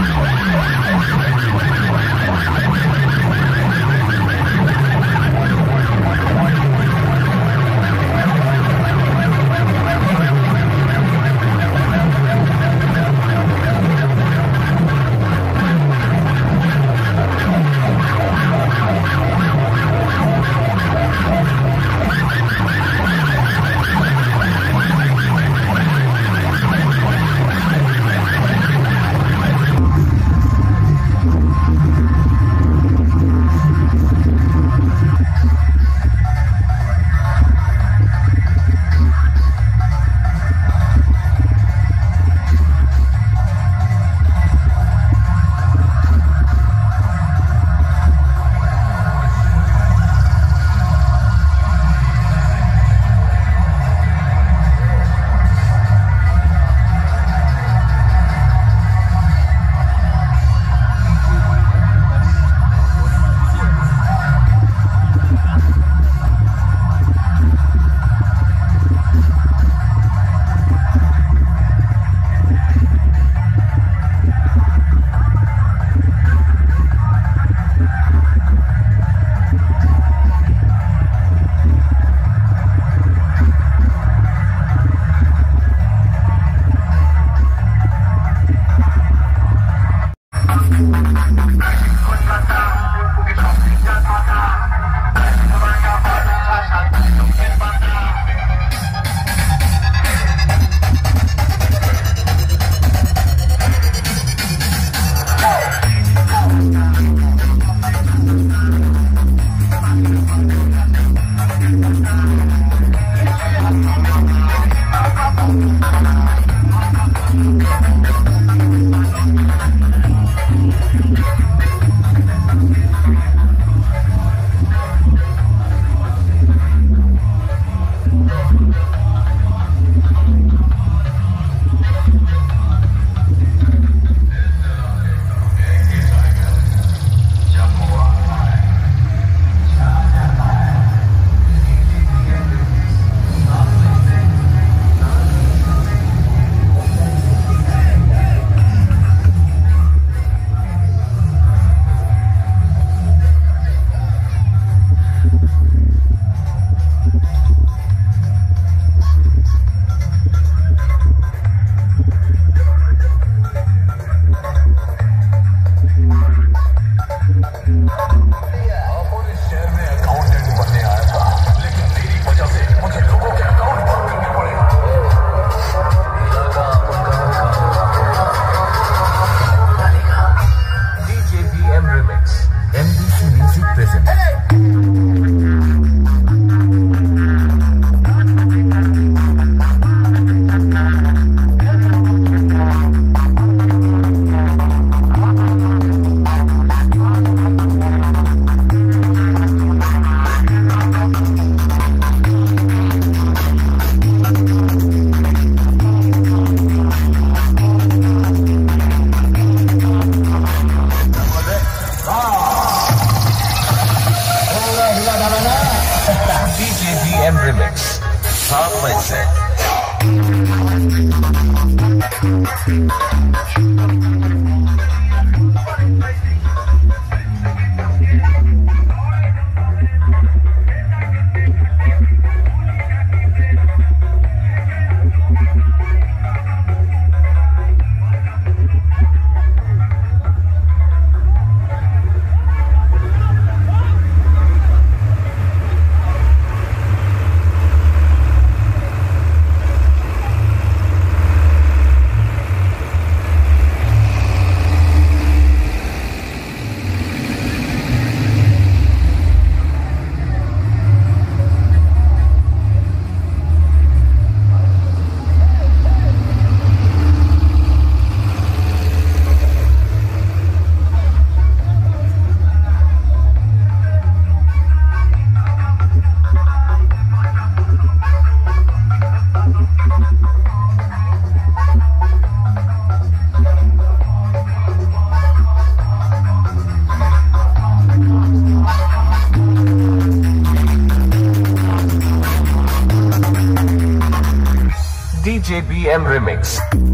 Thank you. BM Remix.